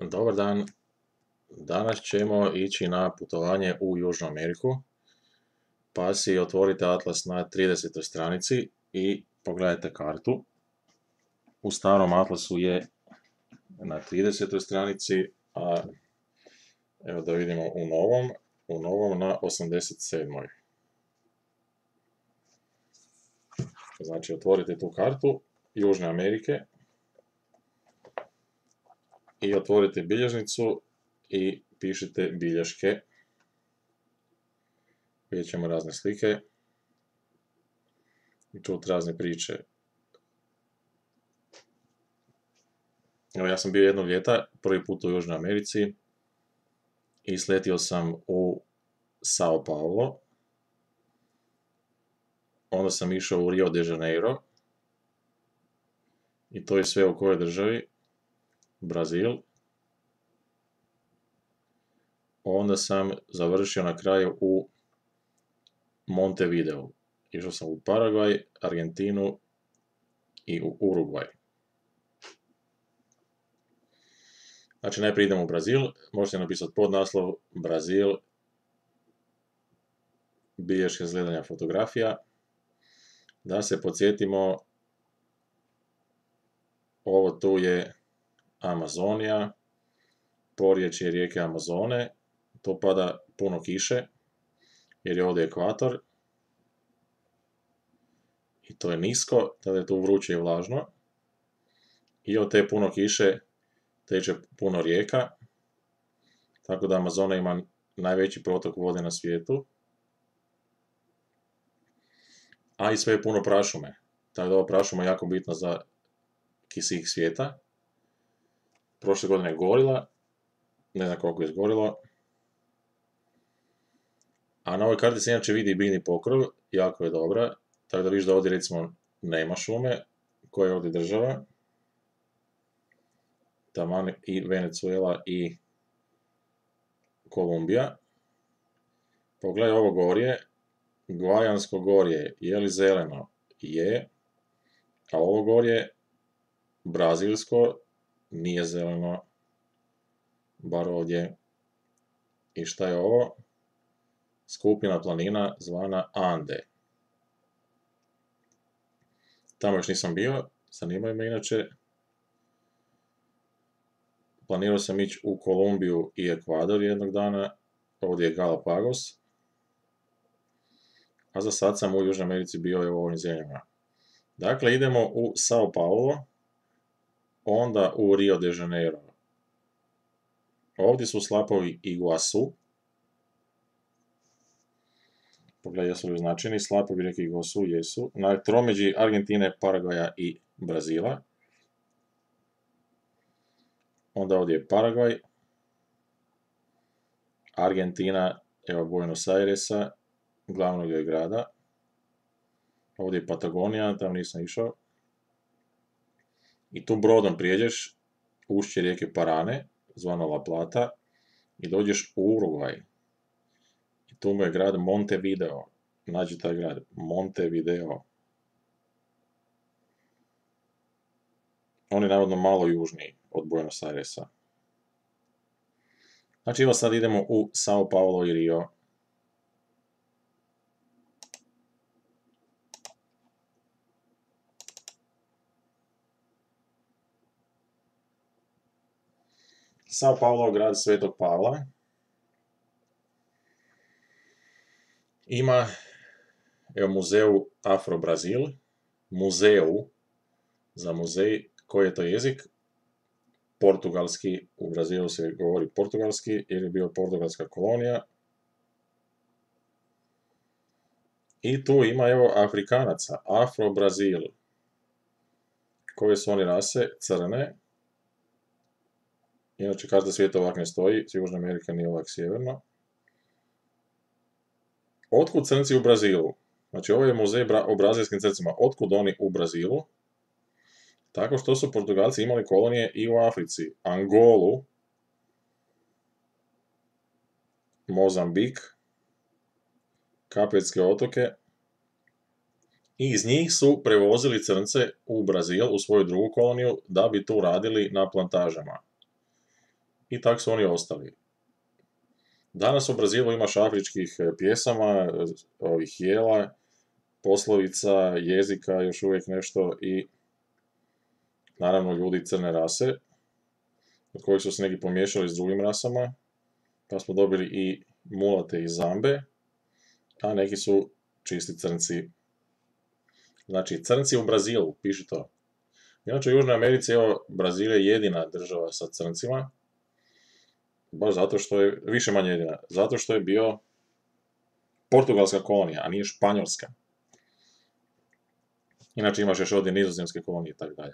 Dobar dan, danas ćemo ići na putovanje u Južnu Ameriku, pa si otvorite atlas na 30. stranici i pogledajte kartu. U starom atlasu je na 30. stranici, a evo da vidimo u novom, u novom na 87. Znači otvorite tu kartu Južne Amerike i otvorite bilježnicu i pišite bilješke. Vidjet ćemo razne slike i čuti razne priče. Ja sam bio jednog ljeta, prvi put u Južnoj Americi i sletio sam u Sao Paulo. Onda sam išao u Rio de Janeiro. I to je sve u kojoj državi? Brazil. Onda sam završio na kraju u Montevideo. Išao sam u Paraguay, Argentinu i u Uruguay. Znači najprije idemo u Brazil, možete napisati podnaslov Brazil, bilješke zgledanja fotografija. Da se podsjetimo, ovo tu je Amazonija, porječje rijeke Amazone, to pada puno kiše, jer je ovdje ekvator, i to je nisko, tada je tu vruće i vlažno, i od te puno kiše teče puno rijeka, tako da Amazona ima najveći protok vode na svijetu, a i sve je puno prašume, tako da ova prašuma je jako bitna za kisik svijeta, prošle godine gorila, ne znam koliko je izgorilo. A na ovoj karti se inače vidi biljni pokrov, jako je dobra, tako da vidiš da ovdje recimo nema šume, koja je ovdje država. Taman i Venezuela i Kolumbija. Pogledaj ovo gorje, Gvajansko gorje, je li zeleno? Je. A ovo gorje, Brazilsko, nije zeleno, bar ovdje. I šta je ovo? Skupina planina zvana Ande. Tamo još nisam bio, zanimaju me inače. Planirao sam ići u Kolumbiju i Ekvador jednog dana, ovdje je Galapagos. A za sad sam u Južnoj Americi bio u ovim zemljama. Dakle, idemo u Sao Paulo, onda u Rio de Janeiro. Ovdje su slapovi Iguasu. Pogledaj jesu li značajni, slapovi neki Iguasu jesu. Na tromeđi Argentine, Paraguaja i Brazila. Onda ovdje je Paraguaj. Argentina, evo Buenos Airesa, glavnog je grada. Ovdje je Patagonija, tamo nisam išao i tu brodom prijeđeš ušće rijeke Parane, zvano La Plata, i dođeš u Uruguay. I tu mu je grad Montevideo. Nađi taj grad, Montevideo. On je navodno malo južniji od Buenos Airesa. Znači evo sad idemo u Sao Paulo i Rio Sao Paulo, grad Svetog Pavla. Ima evo, muzeu Afro-Brazil, muzeu za muzej, koji je to jezik? Portugalski, u Brazilu se govori portugalski, jer je bio portugalska kolonija. I tu ima evo Afrikanaca, Afro-Brazil. Koje su oni rase? Crne, Inače, karta svijeta ovak ne stoji, Južna Amerika nije ovak sjeverno. Otkud crnci u Brazilu? Znači, ovo je muzej o brazilskim crncima. Otkud oni u Brazilu? Tako što su Portugalci imali kolonije i u Africi. Angolu, Mozambik, Kapetske otoke, i iz njih su prevozili crnce u Brazil, u svoju drugu koloniju, da bi tu radili na plantažama. I tako su oni ostali. Danas u Brazilu imaš afričkih e, pjesama, ovih jela, poslovica, jezika, još uvijek nešto i naravno ljudi crne rase, od kojih su se neki pomiješali s drugim rasama, pa smo dobili i mulate i zambe, a neki su čisti crnci. Znači, crnci u Brazilu, piši to. Inače, u Južnoj Americi, evo, Brazil je jedina država sa crncima, baš zato što je, više manje jedina, zato što je bio portugalska kolonija, a nije španjolska. Inače imaš još ovdje nizozemske kolonije i tako dalje.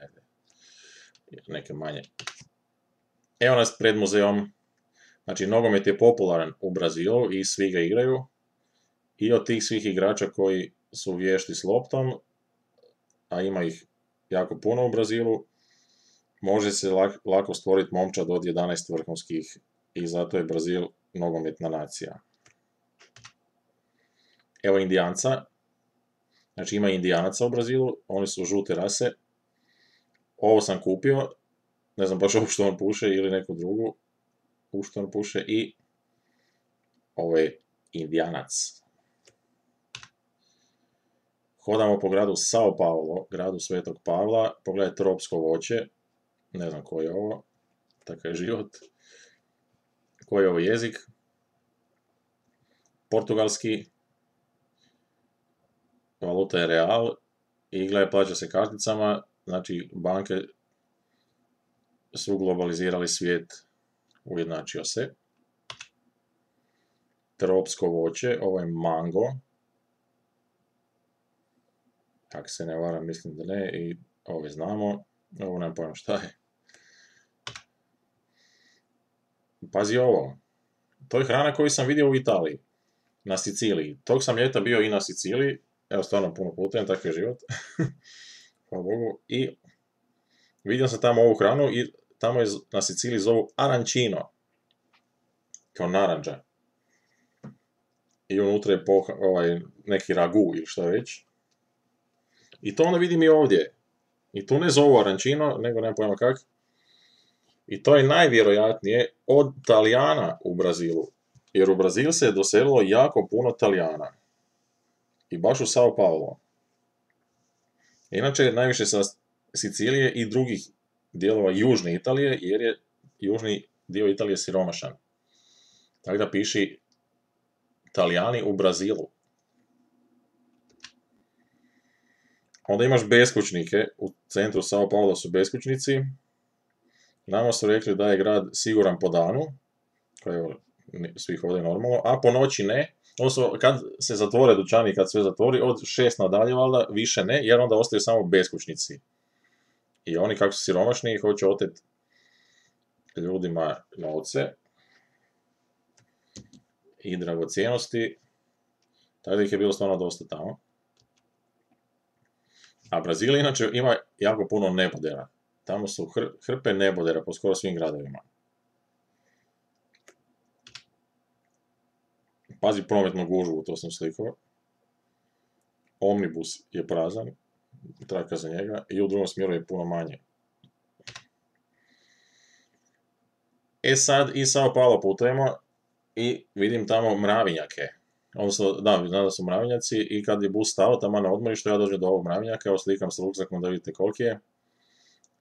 Neke manje. Evo nas pred muzeom. Znači, nogomet je popularan u Brazilu i svi ga igraju. I od tih svih igrača koji su vješti s loptom, a ima ih jako puno u Brazilu, može se lako stvoriti momčad od 11 vrhunskih i zato je Brazil nogometna nacija. Evo indijanca. Znači ima indijanaca u Brazilu, oni su žute rase. Ovo sam kupio, ne znam baš ovo što on puše ili neku drugu u što on puše i ovo je indijanac. Hodamo po gradu Sao Paulo, gradu Svetog Pavla, pogledaj tropsko voće, ne znam koji je ovo, takav je život. Koji je ovo jezik? Portugalski, valuta je real, igla je plaća se karticama, znači banke su globalizirali svijet, ujednačio se. Tropsko voće, ovo je mango. Ako se ne varam, mislim da ne, i ovo znamo, ovo nemam pojma šta je. Pazi ovo, to je hrana koju sam vidio u Italiji, na Siciliji. Tog sam ljeta bio i na Siciliji, evo stvarno puno putujem, takav je život. Hvala Bogu. I vidio sam tamo ovu hranu i tamo je na Siciliji zovu arancino. Kao naranđa. I unutra je poha, ovaj, neki ragu ili što već. I to onda vidim i ovdje. I tu ne zovu arancino, nego nema pojma kak. I to je najvjerojatnije od Talijana u Brazilu. Jer u Brazil se je doselilo jako puno Talijana. I baš u Sao Paulo. Inače, najviše sa Sicilije i drugih dijelova južne Italije, jer je južni dio Italije siromašan. Tako da piši Talijani u Brazilu. Onda imaš beskućnike, u centru Sao Paulo su beskućnici, Nama su rekli da je grad siguran po danu, koji je svih ovdje normalno, a po noći ne. Odnosno, kad se zatvore dućani, kad sve zatvori, od šest nadalje, valjda, više ne, jer onda ostaju samo beskućnici. I oni, kako su siromašni, hoće oteti ljudima novce i dragocijenosti, tako ih je bilo stvarno dosta tamo. A Brazil inače ima jako puno nebodera. Tamo su hrpe nebodera po skoro svim gradovima. Pazi prometnu gužvu, to sam slikao. Omnibus je prazan, traka za njega, i u drugom smjeru je puno manje. E sad i Sao Paulo putujemo i vidim tamo mravinjake. Odnosno, da, znam da su mravinjaci i kad je bus stao tamo na odmorištu, ja dođem do ovog mravinjaka, evo slikam sa ruksakom da vidite koliki je.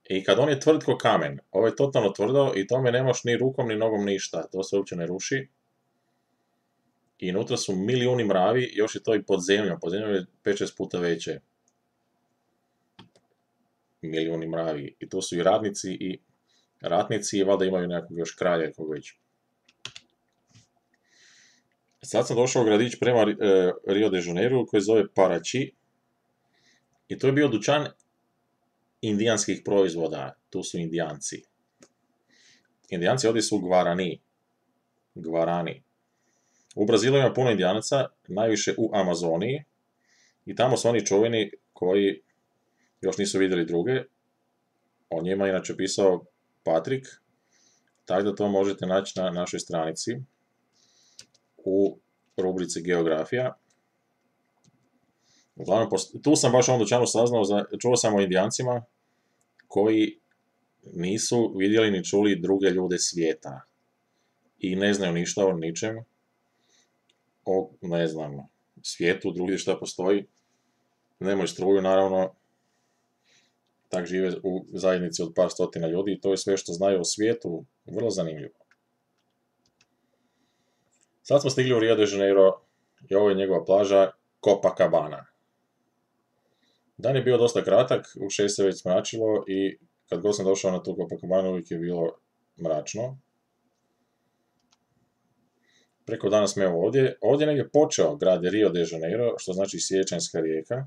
I kad on je tvrd ko kamen, ovo je totalno tvrdo i tome nemaš ni rukom ni nogom ništa, to se uopće ne ruši. I unutra su milijuni mravi, još je to i pod zemljom, pod zemljom je 5-6 puta veće. Milijuni mravi. I to su i radnici i ratnici i valjda imaju nekog još kralja kog već. Sad sam došao u gradić prema e, Rio de Janeiro koji zove Parachi. I to je bio dućan indijanskih proizvoda, tu su indijanci. Indijanci ovdje su gvarani. Gvarani. U Brazilu ima puno indijanaca, najviše u Amazoniji. I tamo su oni čovjeni koji još nisu vidjeli druge. O njima inače pisao Patrik. Tako da to možete naći na našoj stranici u rubrici Geografija. Uglavnom, tu sam baš onda čanu saznao, čuo sam o indijancima, koji nisu vidjeli ni čuli druge ljude svijeta i ne znaju ništa o ničem, o, ne znam, svijetu, drugdje šta postoji, nemaju struju, naravno, tak žive u zajednici od par stotina ljudi i to je sve što znaju o svijetu, vrlo zanimljivo. Sad smo stigli u Rio de Janeiro i ovo je njegova plaža Copacabana. Dan je bio dosta kratak, u šest se već smračilo i kad god sam došao na tu Copacabana uvijek je bilo mračno. Preko dana smo evo ovdje. Ovdje negdje počeo grad Rio de Janeiro, što znači Sjećanska rijeka.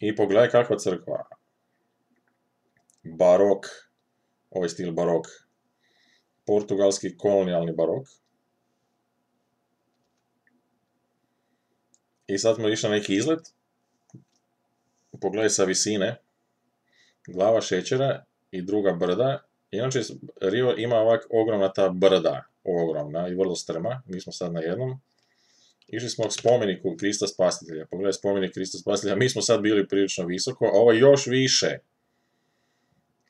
I pogledaj kakva crkva. Barok, ovaj stil barok. Portugalski kolonijalni barok. I sad smo išli na neki izlet. Pogledaj sa visine. Glava šećera i druga brda. Inače, Rio ima ovak ogromna ta brda. Ogromna i vrlo strma. Mi smo sad na jednom. Išli smo k spomeniku Krista Spasitelja. Pogledaj spomenik Krista Spasitelja. Mi smo sad bili prilično visoko, a ovo je još više.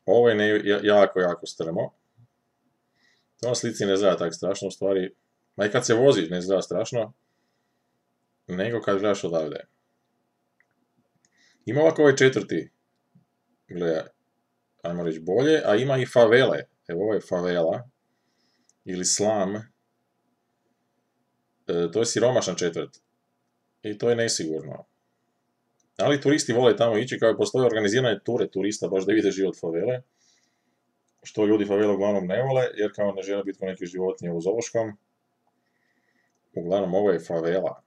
Ovo je jako, jako strmo. To na slici ne izgleda tako strašno, u stvari, ma i kad se vozi ne izgleda strašno, nego kad gledaš odavde. Ima ovako ovaj četvrti, gledaj, ajmo reći bolje, a ima i favele. Evo ovo je favela, ili slam. E, to je siromašna četvrt. I to je nesigurno. Ali turisti vole tamo ići, kao i postoje organizirane ture turista, baš da vide život favele. Što ljudi favele uglavnom ne vole, jer kao ne žele biti kao neki životinje u Zološkom. Uglavnom, ovo je favela.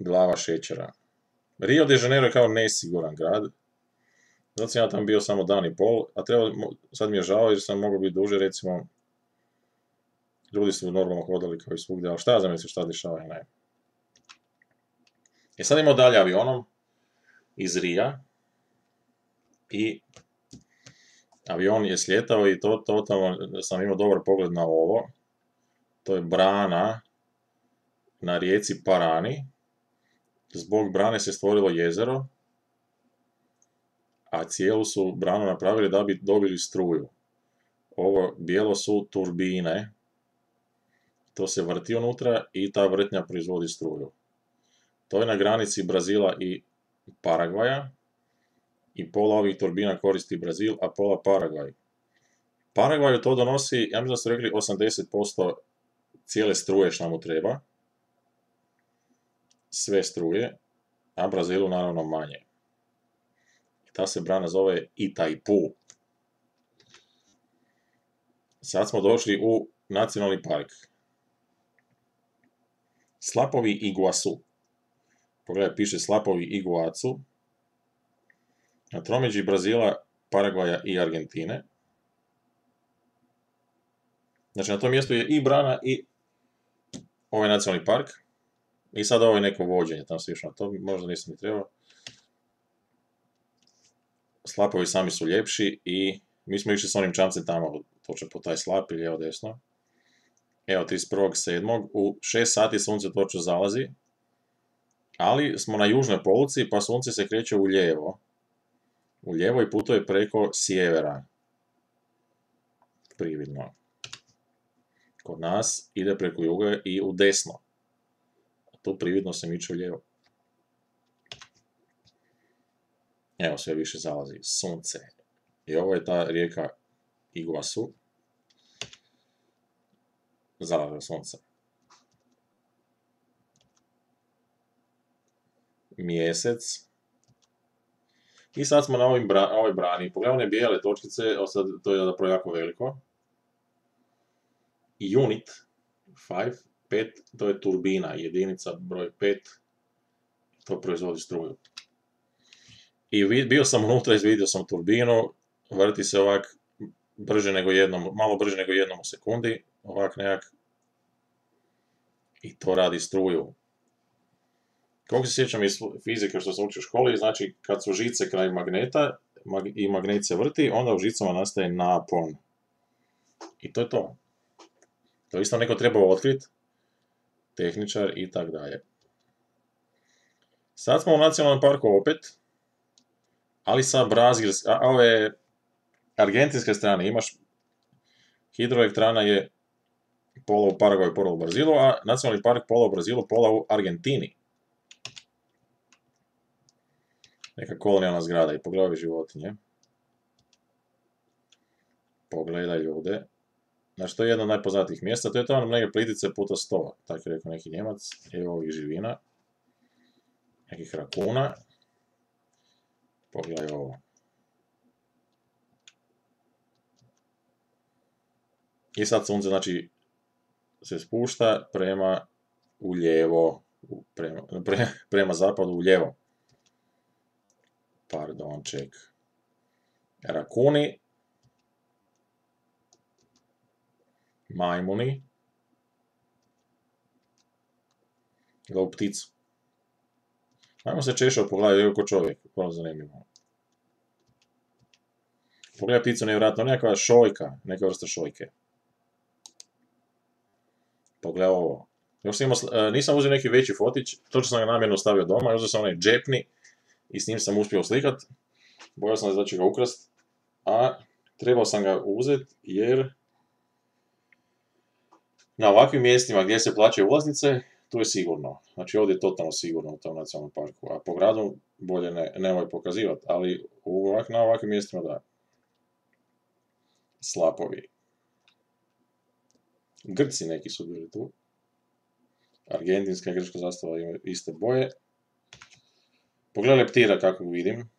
Glava šećera. Rio de Janeiro je kao nesiguran grad. Zato sam ja tam bio samo dan i pol, a treba, sad mi je žao jer sam mogao biti duže, recimo, ljudi su normalno hodali kao i svugdje, ali šta ja znam se šta dešava, ne. I sad imamo dalje avionom iz Rija i avion je sljetao i to, totalno sam imao dobar pogled na ovo. To je brana na rijeci Parani. Zbog brane se stvorilo jezero, a cijelu su branu napravili da bi dobili struju. Ovo bijelo su turbine, to se vrti unutra i ta vrtnja proizvodi struju. To je na granici Brazila i Paragvaja i pola ovih turbina koristi Brazil, a pola Paragvaj. Paragvaju to donosi, ja mislim da su rekli, 80% cijele struje što mu treba. Sve struje, a Brazilu naravno manje. Ta se brana zove Itaipu. Sad smo došli u nacionalni park. Slapovi Iguasu. Pogledaj, piše Slapovi Iguacu. Na tromeđi Brazila, Paragvaja i Argentine. Znači na tom mjestu je i brana i ovaj nacionalni park. I sad ovo je neko vođenje, tamo se to, možda nisam ni trebao. Slapovi sami su ljepši i mi smo išli s onim čamcem tamo, točno po taj slap ili evo desno. Evo, 31.7. U 6 sati sunce točno zalazi, ali smo na južnoj poluci pa sunce se kreće u lijevo. U lijevo i putuje preko sjevera. Prividno. Kod nas ide preko juga i u desno. Tu prividno se miče u lijevo. Evo sve više zalazi sunce. I ovo je ta rijeka Iguasu. Zalaze sunce. Mjesec. I sad smo na ovoj brani. Pogledaj one bijele točkice, sad to je zapravo jako veliko. Unit 5, 5, to je turbina, jedinica broj 5, to proizvodi struju. I bio sam unutra, izvidio sam turbinu, vrti se ovak brže nego jednom, malo brže nego jednom u sekundi, ovak nekak. I to radi struju. Kako se sjećam iz fizike što sam učio u školi, znači kad su žice kraj magneta i magnet se vrti, onda u žicama nastaje napon. I to je to. To isto neko treba otkriti, tehničar i tak dalje. Sad smo u nacionalnom parku opet, ali sa brazilske, ove argentinske strane imaš hidroelektrana je pola u Paraguaju, pola u Brazilu, a nacionalni park pola u Brazilu, pola u Argentini. Neka kolonijalna zgrada i pogledaj životinje. Pogledaj ljude. Znači, to je jedno od najpoznatijih mjesta, to je tamo neke plitice puta sto, tako je rekao neki njemac, evo ovih živina, nekih rakuna. Pogledaj ovo. I sad sunce, znači, se spušta prema u lijevo, prema, prema zapadu u lijevo. Pardon, ček. Rakuni. Majmuni. Gledaj pticu. Ajmo se češao pogledati, evo ko čovjek, vrlo zanimljivo. Pogledaj pticu, nevjerojatno, nekakva šojka, neka vrsta šojke. Pogledaj ovo. Još imao, e, nisam uzeo neki veći fotić, točno sam ga namjerno stavio doma, uzeo sam onaj džepni i s njim sam uspio slikat. Bojao sam da će ga ukrast, a trebao sam ga uzeti jer na ovakvim mjestima gdje se plaćaju ulaznice, tu je sigurno. Znači ovdje je totalno sigurno u tom nacionalnom parku, a po gradu bolje ne, nemoj pokazivati, ali na ovakvim mjestima da. Slapovi. Grci neki su bili tu. Argentinska i grčka zastava imaju iste boje. Pogledaj leptira kako vidim.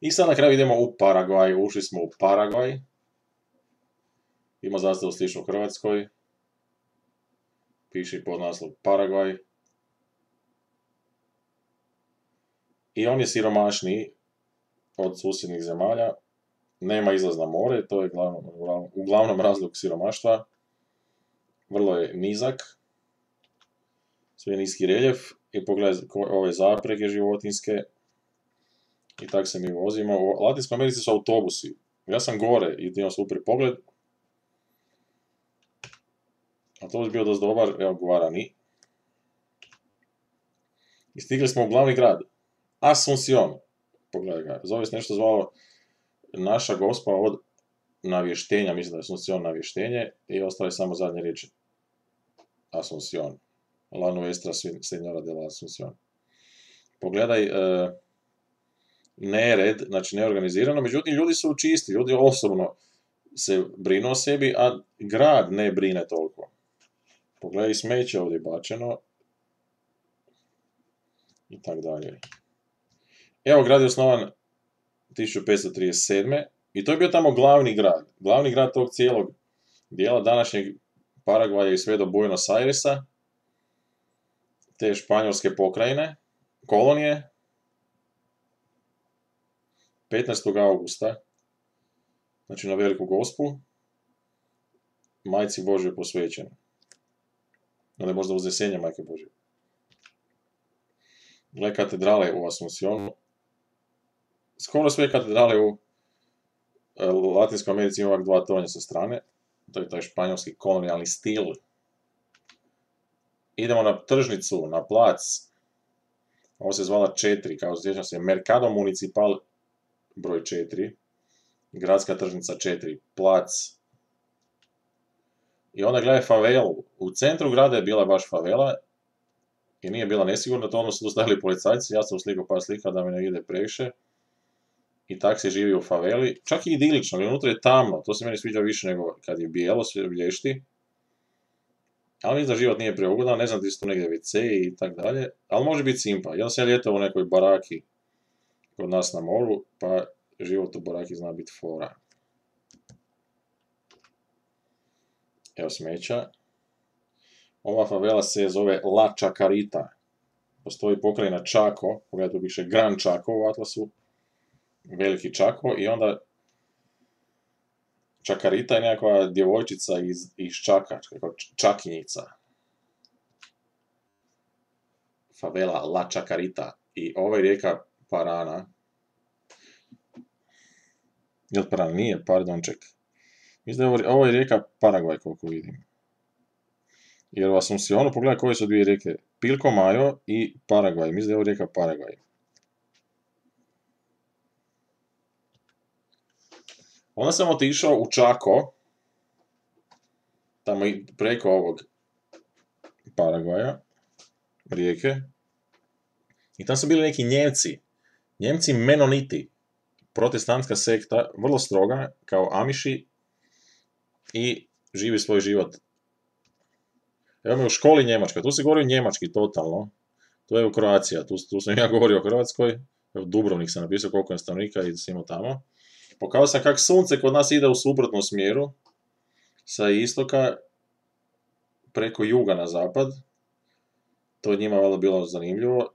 I sad na kraju idemo u Paragvaj. Ušli smo u Paragvaj. Ima zastavu u Hrvatskoj. Piše pod naslov Paragvaj. I on je siromašniji od susjednih zemalja nema izlaz na more, to je uglavnom razlog siromaštva. Vrlo je nizak, sve niski reljef i pogledaj ove zaprege životinske i tak se mi vozimo. U Latinskoj Americi su autobusi. Ja sam gore i imam super pogled. Autobus bio dosta dobar, evo Guarani. I stigli smo u glavni grad. Asuncion. Pogledaj ga. Zove se nešto zvalo naša gospa od navještenja, mislim da je Asuncion navještenje, i ostale samo zadnje riječi. Asuncion. La nuestra senjora de la Asuncion. Pogledaj, e, nered, znači neorganizirano, međutim ljudi su čisti, ljudi osobno se brinu o sebi, a grad ne brine toliko. Pogledaj smeće ovdje bačeno i tako dalje. Evo, grad je osnovan 1537. I to je bio tamo glavni grad. Glavni grad tog cijelog dijela današnjeg Paragvaja i sve do Buenos Airesa, te španjolske pokrajine, kolonije, 15. augusta, znači na veliku gospu, majci Božje posvećeno. je možda uzdesenje majke Božje. Gle katedrale u Asuncionu, skoro sve katedrale u e, Latinskoj Americi ovak dva tonja sa strane. To je taj španjolski kolonijalni stil. Idemo na tržnicu, na plac. Ovo se zvala četiri, kao sjećam se, Mercado Municipal broj četiri. Gradska tržnica četiri, plac. I onda gledaj favelu. U centru grada je bila baš favela i nije bila nesigurna, to ono su dostavili policajci, ja sam uslikao par slika da mi ne ide previše i tak se živi u faveli, čak i idilično, ali unutra je tamno, to se meni sviđa više nego kad je bijelo, sve blješti. Ali mislim da život nije preugodan, ne znam gdje su tu negdje WC i tak dalje, ali može biti simpa. Jedan sam ja ljetao u nekoj baraki kod nas na moru, pa život u baraki zna biti fora. Evo smeća. Ova favela se zove La Chacarita. Postoji pokrajina Čako, pogledajte tu piše Gran Čako u atlasu, veliki čako i onda Čakarita je nekakva djevojčica iz, iz Čaka, čakinjica. Favela La Čakarita. I ovo je rijeka Parana. Jel Parana? Nije, pardon, ček. Mislim da ovo je rijeka Paragvaj, koliko vidim. Jer u Asuncionu pogledaj koje su dvije rijeke. Pilcomayo i Paraguay. Mislim da je ovo rijeka Paraguay. Onda sam otišao u Čako, tamo preko ovog Paragvaja, rijeke. I tamo su bili neki Njemci, Njemci menoniti, protestantska sekta, vrlo stroga, kao Amiši, i živi svoj život. Evo u školi Njemačka, tu se govori njemački totalno, to je u Kroacija, tu, tu sam ja govorio o Hrvatskoj, evo Dubrovnik sam napisao koliko je stanovnika i svima tamo. Pokazao sam kako sunce kod nas ide u suprotnom smjeru, sa istoka preko juga na zapad. To njima valjda bilo zanimljivo.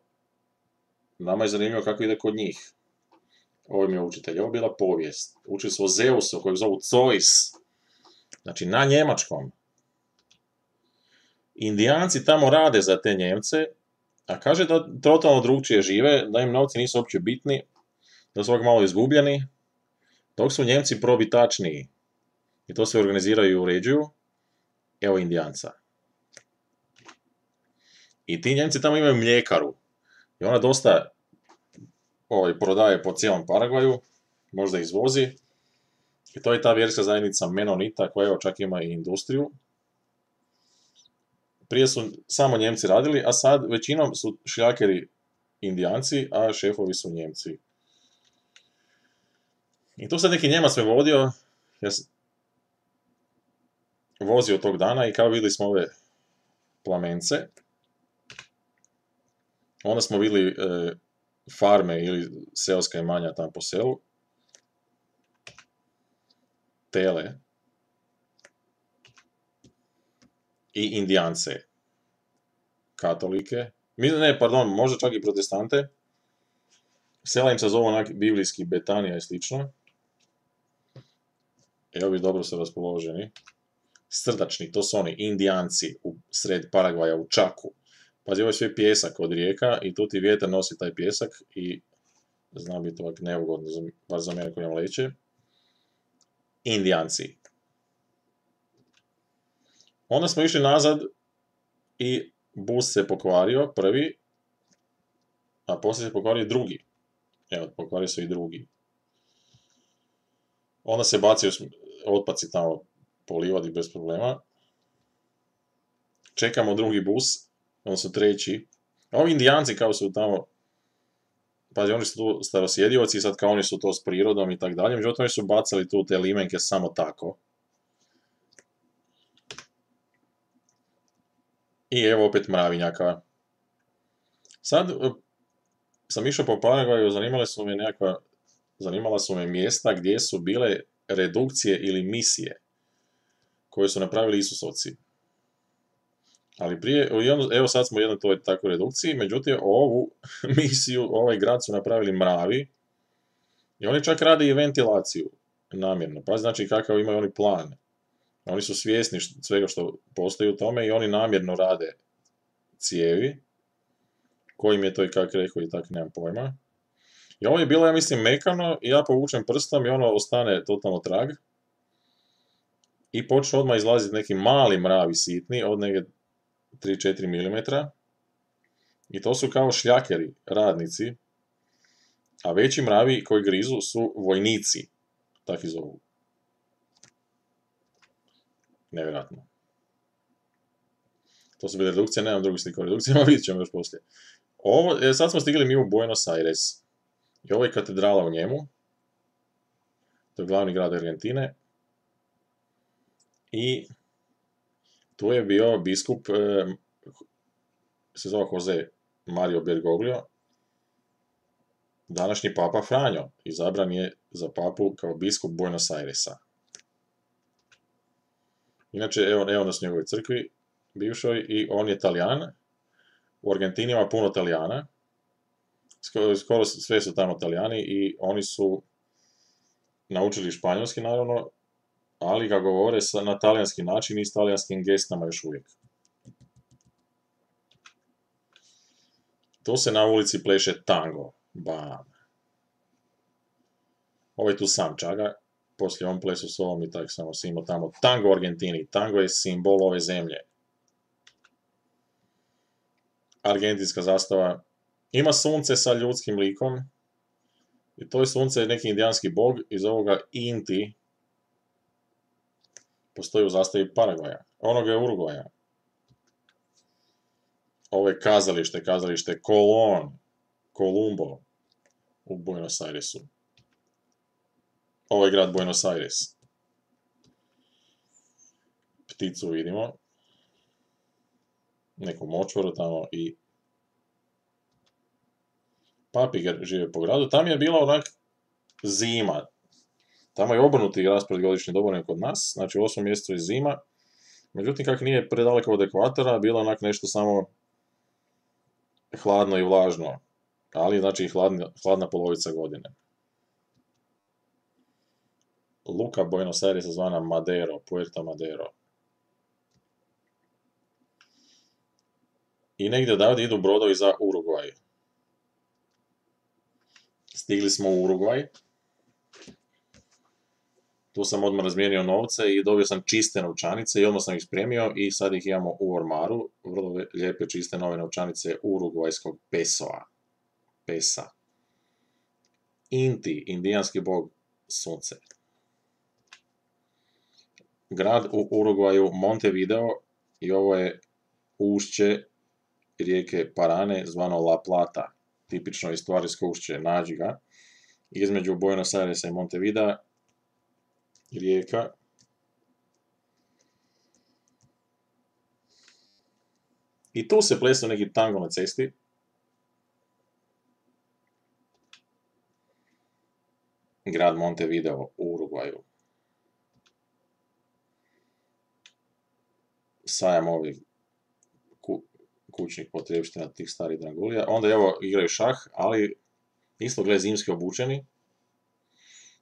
Nama je zanimljivo kako ide kod njih. Ovo mi je učitelj. Ovo je bila povijest. Učili su o Zeusu, kojeg zovu Zeus. Znači, na njemačkom. Indijanci tamo rade za te Njemce, a kaže da totalno drugčije žive, da im novci nisu uopće bitni, da su ovak malo izgubljeni, dok su Njemci probitačniji. I to se organiziraju i uređuju. Evo Indijanca. I ti Njemci tamo imaju mljekaru. I ona dosta ovaj, prodaje po cijelom Paragvaju, možda izvozi. I to je ta vjerska zajednica Menonita koja evo čak ima i industriju. Prije su samo Njemci radili, a sad većinom su šljakeri indijanci, a šefovi su Njemci. I tu sad neki Njemac me vodio, ja vozio tog dana i kao vidjeli smo ove plamence. Onda smo vidjeli e, farme ili seoska imanja tam po selu. Tele. I indijance. Katolike. Ne, pardon, možda čak i protestante. Sela im se zovu onak biblijski Betanija i slično. Evo bi dobro se raspoloženi. Srdačni, to su oni, indijanci u sred Paragvaja, u Čaku. Pazi, ovo je sve pjesak od rijeka i tu ti vjetar nosi taj pjesak i zna biti ovak neugodno, baš za mene koji imam leće. Indijanci. Onda smo išli nazad i bus se pokvario, prvi, a poslije se pokvario drugi. Evo, pokvario se i drugi. Onda se bacio otpaci tamo po livadi bez problema. Čekamo drugi bus, su treći. A ovi indijanci kao su tamo, pazi, oni su tu starosjedioci, sad kao oni su to s prirodom i tak dalje, međutim oni su bacali tu te limenke samo tako. I evo opet mravinjaka. Sad e, sam išao po Paragvaju, zanimale su me nekakva, zanimala su me mjesta gdje su bile redukcije ili misije koje su napravili Isusovci. Ali prije, evo sad smo u jednoj toj takvoj redukciji, međutim ovu misiju, ovaj grad su napravili mravi i oni čak rade i ventilaciju namjerno. Pa znači kakav imaju oni plan. Oni su svjesni svega što postoji u tome i oni namjerno rade cijevi. Kojim je to i kak rekao i tak nemam pojma. I ovo je bilo, ja mislim, mekano i ja povučem prstom i ono ostane totalno trag. I počne odmah izlaziti neki mali mravi sitni od neke 3-4 mm. I to su kao šljakeri, radnici. A veći mravi koji grizu su vojnici. Takvi zovu. Nevjerojatno. To su bile redukcije, nemam drugi sliku redukcijama, vidjet ćemo još poslije. Ovo, e, sad smo stigli mi u Buenos Aires. I ovo je katedrala u njemu. To je glavni grad Argentine. I tu je bio biskup, e, se zove Jose Mario Bergoglio, današnji papa Franjo, izabran je za papu kao biskup Buenos Airesa. Inače, evo, evo nas u njegovoj crkvi, bivšoj, i on je talijan. U Argentini ima puno talijana. Skoro sve su tamo talijani i oni su naučili španjolski, naravno, ali ga govore na talijanski način i s talijanskim gestama još uvijek. Tu se na ulici pleše tango. Bam. Je tu sam čaga. Poslije on plesu s ovom i tak samo simo tamo. Tango u Argentini. Tango je simbol ove zemlje. argentinska zastava. Ima sunce sa ljudskim likom. I to je sunce neki indijanski bog iz ovoga Inti. Postoji u zastavi Paragvaja. Onoga je Uruguaja. Ovo je kazalište, kazalište Colon, Columbo u Buenos Airesu. Ovo je grad Buenos Aires. Pticu vidimo. Neku močvaru tamo i papige žive po gradu. Tam je bila onak zima. Tamo je obrnuti raspored godišnji dobar kod nas, znači u 8. mjesecu je zima. Međutim, kak nije predaleko od ekvatora, bilo onak nešto samo hladno i vlažno, ali znači hladna, hladna polovica godine. Luka Buenos Aires zvana Madero, Puerto Madero. I negdje odavde idu brodovi za Uruguay. Stigli smo u Uruguay. Tu sam odmah razmijenio novce i dobio sam čiste novčanice i odmah sam ih spremio i sad ih imamo u ormaru. Vrlo lijepe čiste nove novčanice urugvajskog pesoa. Pesa. Inti, indijanski bog sunce. Grad u Urugvaju Montevideo i ovo je ušće rijeke Parane zvano La Plata. Tipično istorijsko ušće, nađi ga. Između Buenos Airesa i Montevidea rijeka I tu se plesao neki tango na cesti. Grad Montevideo u Uruguaju. Sajam ovih kućnih potrebština tih starih drangulija. Onda evo igraju šah, ali isto gled zimski obučeni.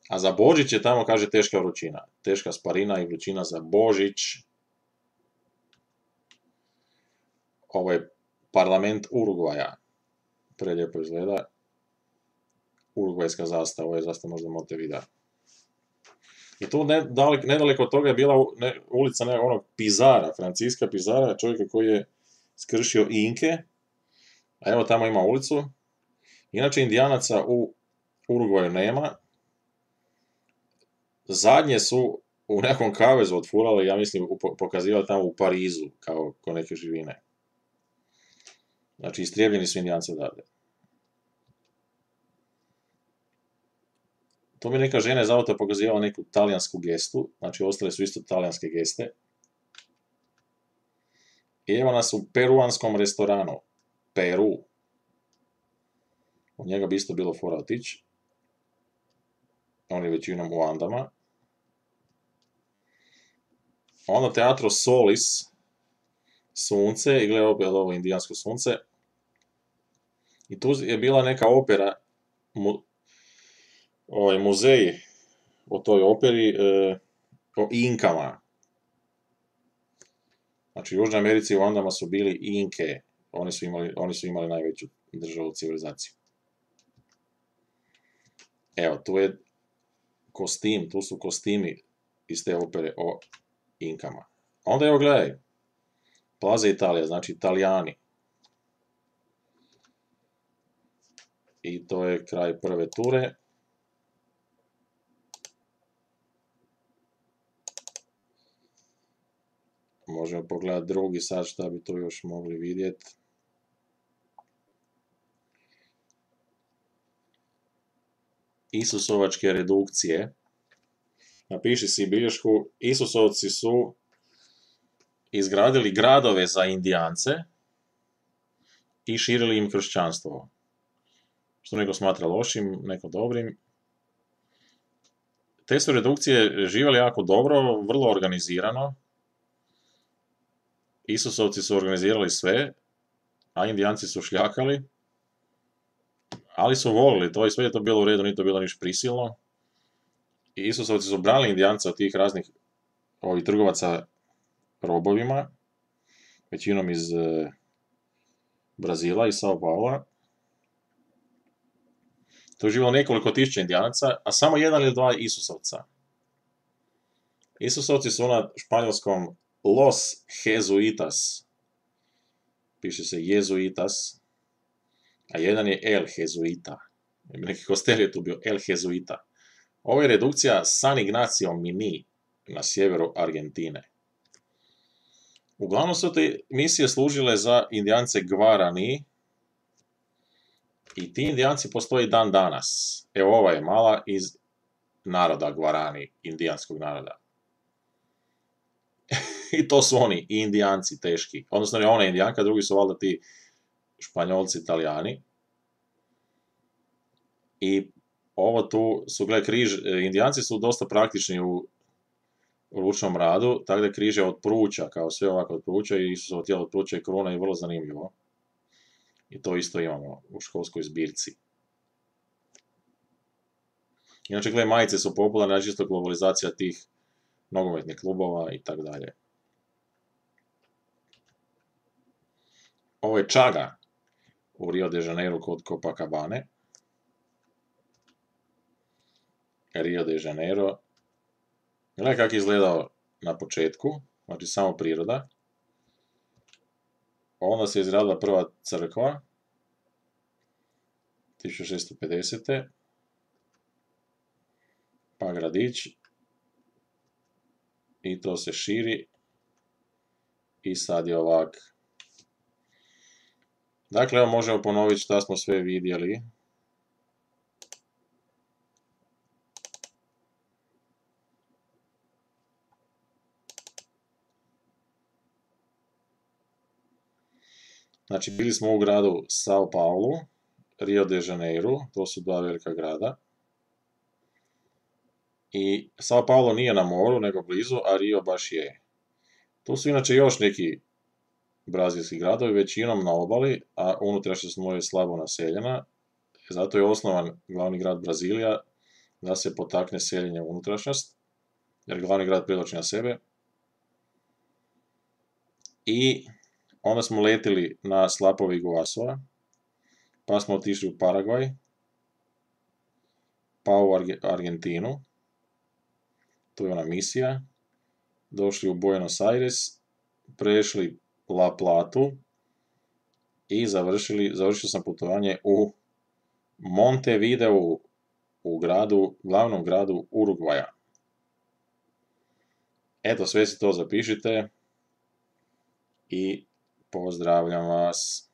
A za Božić je tamo, kaže, teška vrućina. Teška sparina i vrućina za Božić. Ovo je parlament Urugvaja. Prelijepo izgleda. Urugvajska zastava, ovo je zastava možda Montevideo. I tu nedaleko od toga je bila ulica ne, onog Pizara, Franciska Pizara, čovjeka koji je skršio Inke. A evo tamo ima ulicu. Inače, indijanaca u Urugvaju nema, zadnje su u nekom kavezu otfurali, ja mislim, pokazivali tamo u Parizu, kao ko neke živine. Znači, istrijebljeni su indijanci odavde. To mi neka žena iz auta pokazivala neku talijansku gestu, znači ostale su isto talijanske geste. I evo nas u peruanskom restoranu. Peru. U njega bi isto bilo fora otići. On većinom u Andama. Onda Teatro Solis, Sunce, i gledaj opet ovo indijansko sunce. I tu je bila neka opera, ovaj muzej o toj operi, e, o Inkama. Znači, u Južnoj Americi u Andama su bili Inke, oni su imali, oni su imali najveću državu civilizaciju. Evo, tu je kostim, tu su kostimi iz te opere o Inkama. Onda evo gledaj, Plaza Italija, znači Italijani. I to je kraj prve ture. Možemo pogledati drugi sad šta bi tu još mogli vidjeti. Isusovačke redukcije. Napiši si bilješku, Isusovci su izgradili gradove za indijance i širili im kršćanstvo. Što neko smatra lošim, neko dobrim. Te su redukcije živjeli jako dobro, vrlo organizirano. Isusovci su organizirali sve, a indijanci su šljakali. Ali su volili to i sve je to bilo u redu, nije to bilo niš prisilno. I Isusovci su brali indijance od tih raznih ovih trgovaca robovima, većinom iz e, Brazila i Sao Paula. To je živjelo nekoliko tisuća indijanaca, a samo jedan ili dva Isusovca. Isusovci su na španjolskom Los Jesuitas. piše se Jezuitas, a jedan je El Jezuita. Neki hostel je tu bio El Jezuita. Ovo je redukcija San Ignacio Mini na sjeveru Argentine. Uglavnom su te misije služile za indijance Gvarani i ti indijanci postoji dan danas. Evo ova je mala iz naroda Gvarani, indijanskog naroda. I to su oni, indijanci teški. Odnosno ne ona indijanka, drugi su valjda ti španjolci, italijani. I ovo tu su, gledaj, križ, indijanci su dosta praktični u ručnom radu, tako da križe od pruća, kao sve ovako od pruća i Isusovo tijelo od pruća i kruna i vrlo zanimljivo. I to isto imamo u školskoj zbirci. Inače, gledaj, majice su popularne, čisto globalizacija tih nogometnih klubova i tako dalje. Ovo je Čaga u Rio de Janeiro kod Copacabane. Rio de Janeiro. Gledaj kako je izgledao na početku, znači samo priroda. Onda se izradila prva crkva, 1650. Pa gradić. I to se širi. I sad je ovak. Dakle, evo možemo ponoviti šta smo sve vidjeli. Znači, bili smo u gradu Sao Paulo, Rio de Janeiro, to su dva velika grada. I Sao Paulo nije na moru, nego blizu, a Rio baš je. Tu su inače još neki brazilski gradovi, većinom na obali, a unutrašnjost mu je slabo naseljena. Zato je osnovan glavni grad Brazilija da se potakne seljenje u unutrašnjost, jer glavni grad privlači na sebe. I onda smo letili na slapovi Guasova, pa smo otišli u Paragvaj, pa u Argentinu, to je ona misija, došli u Buenos Aires, prešli La Platu i završili, završio sam putovanje u Montevideo, u gradu, glavnom gradu Urugvaja. Eto, sve si to zapišite i pozdravljam vas.